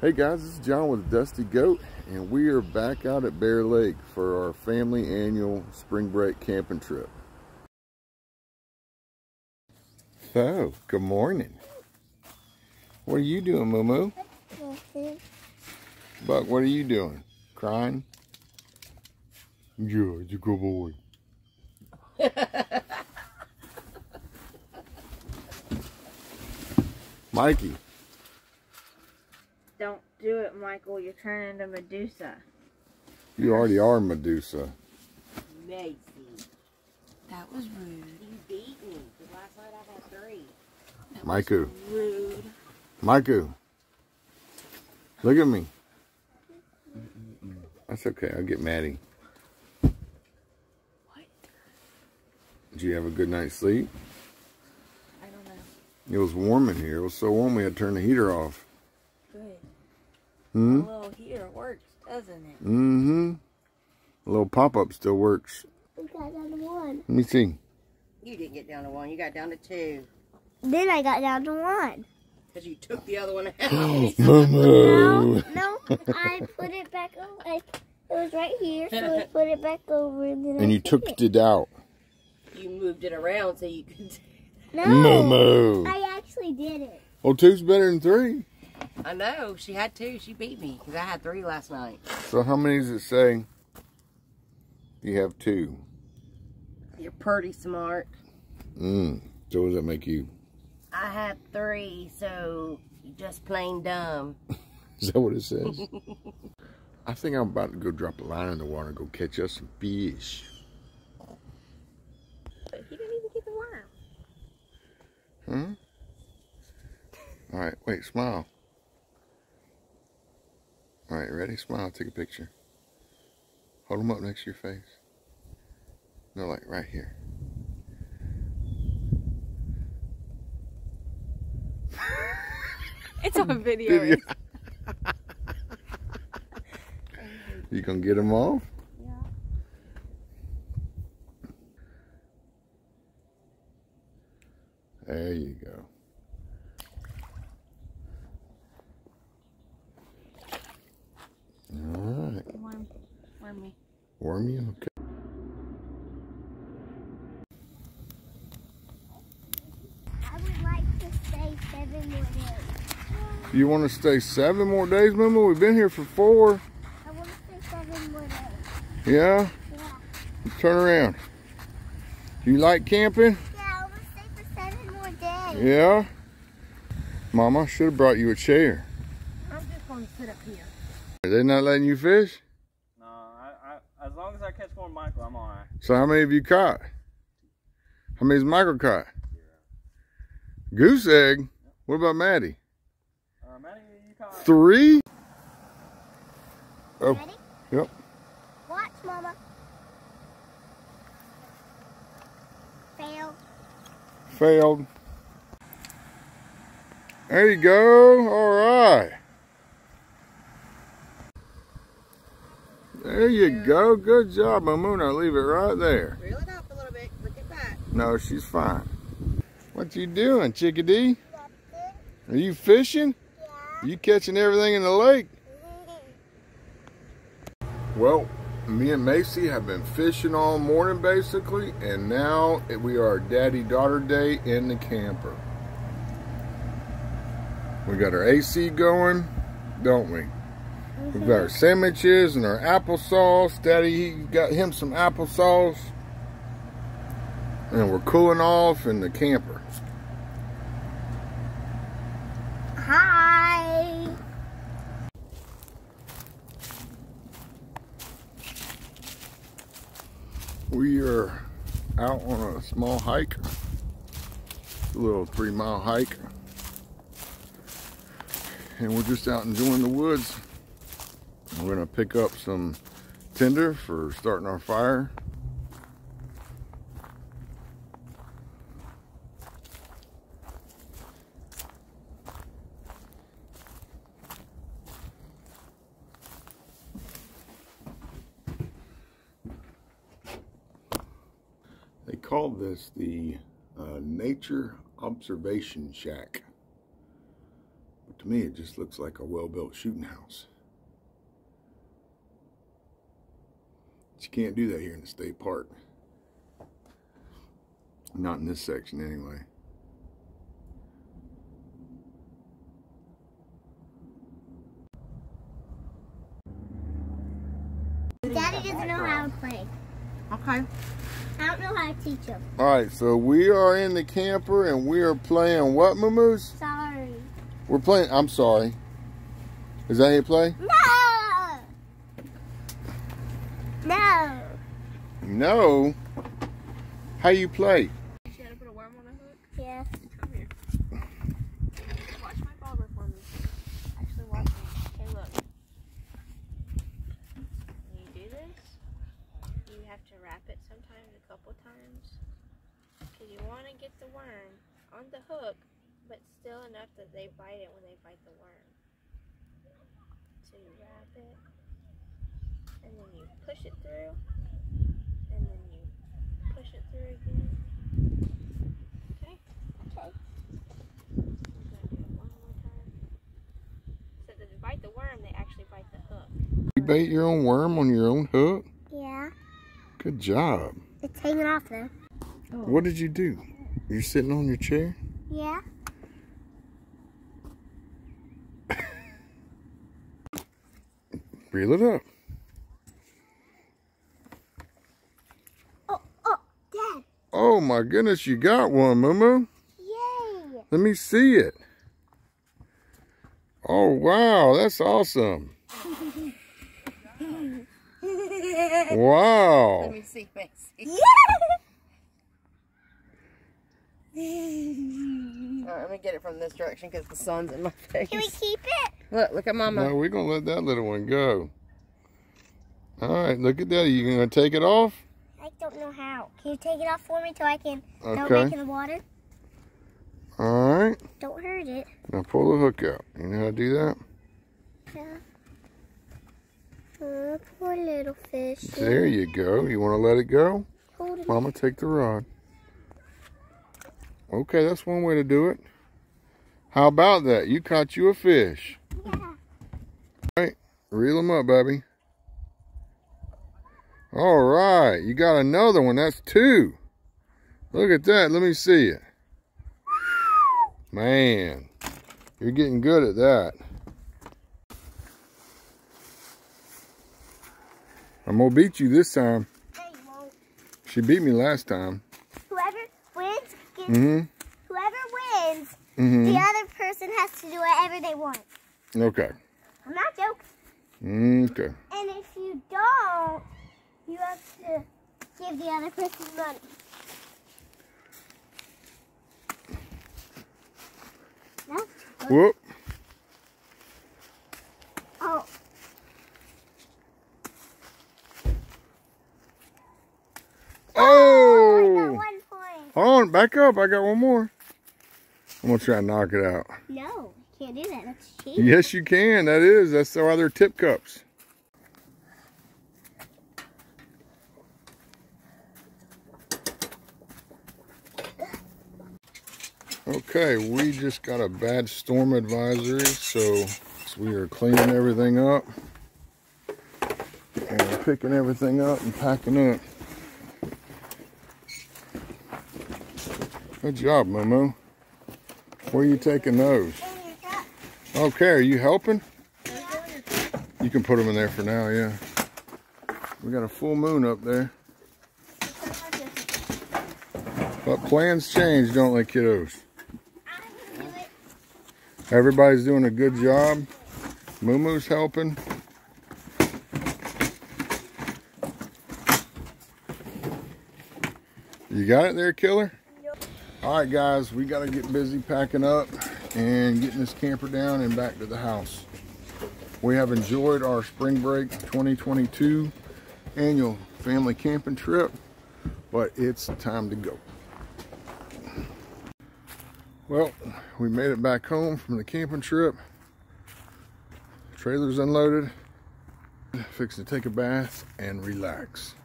Hey guys, this is John with Dusty Goat, and we are back out at Bear Lake for our family annual spring break camping trip. So, good morning. What are you doing, Moo Moo? Buck, what are you doing? Crying? Yeah, it's a good boy. Mikey. Don't it, Michael. You're turning into Medusa. You already are Medusa. Macy. That was rude. You beat me. 'cause last night I had three. Maiku. Rude. Maiku. Look at me. That's okay. I'll get Maddie. What? Did you have a good night's sleep? I don't know. It was warm in here. It was so warm we had to turn the heater off. Good. Hmm? A little heater works, doesn't it? Mm-hmm. A little pop-up still works. We got down to one. Let me see. You didn't get down to one. You got down to two. Then I got down to one. Because you took the other one out. No, Moo no, I put it back over. It was right here, so I put it back over. And, then I And you took it out. you moved it around so you could... No, Moo moo. I actually did it. Well, two's better than three. I know. She had two. She beat me. Because I had three last night. So how many does it say? You have two. You're pretty smart. Mm. So what does that make you? I had three, so you just plain dumb. Is that what it says? I think I'm about to go drop a line in the water and go catch us some fish. But he didn't even get the worm. Huh? All right, wait, smile. All right, ready? Smile, take a picture. Hold them up next to your face. No, like right here. It's on video. Video. You gonna get them off? Yeah. There you go. All right. Worm. Worm me. Worm you? Okay. I would like to stay seven more days. You want to stay seven more days, Mama? We've been here for four. I want to stay seven more days. Yeah? Yeah. Turn around. Do you like camping? Yeah, I want to stay for seven more days. Yeah? Mama, should have brought you a chair. I'm just going to sit up here. Are they not letting you fish? No, I, I, as long as I catch one Michael, I'm alright. So how many have you caught? How many's Michael caught? Goose egg? What about Maddie? Uh, Maddie, you caught Three? Oh, Ready? yep. Watch, Mama. Fail. Failed. There you go. All right. There you go. Good job, Mamuna. Leave it right there. Reel it up a little bit. Look at that. No, she's fine. What you doing, chickadee? Are you fishing? Yeah. You catching everything in the lake? Mm-hmm. Well, me and Macy have been fishing all morning basically, and now we are daddy-daughter day in the camper. We got our AC going, don't we? We've got our sandwiches and our applesauce. Daddy got him some applesauce. And we're cooling off in the camper. Hi. We are out on a small hike, a little three mile hike. And we're just out enjoying the woods. We're gonna pick up some tinder for starting our fire. They called this the uh, Nature Observation Shack. But To me, it just looks like a well-built shooting house. But you can't do that here in the state park. Not in this section, anyway. Daddy doesn't know how to play. Okay. I don't know how to teach him. All right, so we are in the camper and we are playing what, Mamoose? Sorry. We're playing, I'm sorry. Is that how you play? No! No. No. How you play? You gotta put a worm on the hook. Yes. Come here. Watch my bobber for me. Actually, watch me. Okay, look. When you do this, you have to wrap it sometimes a couple times. Because you want to get the worm on the hook, but still enough that they bite it when they bite the worm. So you wrap it, and then you push it through, and then you push it through again. Okay? Okay. I'm gonna do it one more time. So that they bite the worm, they actually bite the hook. You bait your own worm on your own hook? Yeah. Good job. It's hanging off though. What did you do? You're sitting on your chair? Yeah. Reel it up. Oh, oh, Dad. Oh my goodness, you got one, Moo Yay. Let me see it. Oh wow, that's awesome. Wow. Let me see, Macy. All right, let me get it from this direction because the sun's in my face. Can we keep it? Look, look at Mama. No, we're gonna let that little one go. All right, look at that. Are you gonna take it off? Don't know how. Can you take it off for me so I can Okay. make it in the water? All right. Don't hurt it. Now pull the hook out. You know how to do that? Yeah. Oh, poor little fish. There you go. You want to let it go? Hold it. Mama, take the rod. Okay, that's one way to do it. How about that? You caught you a fish. Yeah. All right. Reel them up, baby. All right, you got another one. That's two. Look at that. Let me see it. Man, you're getting good at that. I'm gonna beat you this time. She beat me last time. Whoever wins, gets, Mm-hmm. whoever wins, Mm-hmm. the other person has to do whatever they want. Okay. I'm not joking. Okay. And if you don't, you have to give the other person money. No? Whoop. Oh, oh I Oh! Hold on, back up. I got one more. I'm gonna try and knock it out. No, you can't do that. That's cheap. Yes, you can. That is. That's why they're tip cups. Okay, we just got a bad storm advisory, so we are cleaning everything up and picking everything up and packing up. Good job, Momo. Where are you taking those? Okay, are you helping? You can put them in there for now, yeah. We got a full moon up there. But plans change, don't they, kiddos? Everybody's doing a good job. Moomoo's helping. You got it there, killer? All right, guys, we got to get busy packing up and getting this camper down and back to the house. We have enjoyed our spring break 2022 annual family camping trip, but it's time to go. Well, we made it back home from the camping trip. Trailer's unloaded. Fixing to take a bath and relax.